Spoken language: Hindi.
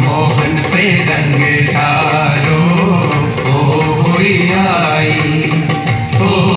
मोहन पे रंग ढालो ओ हुई आई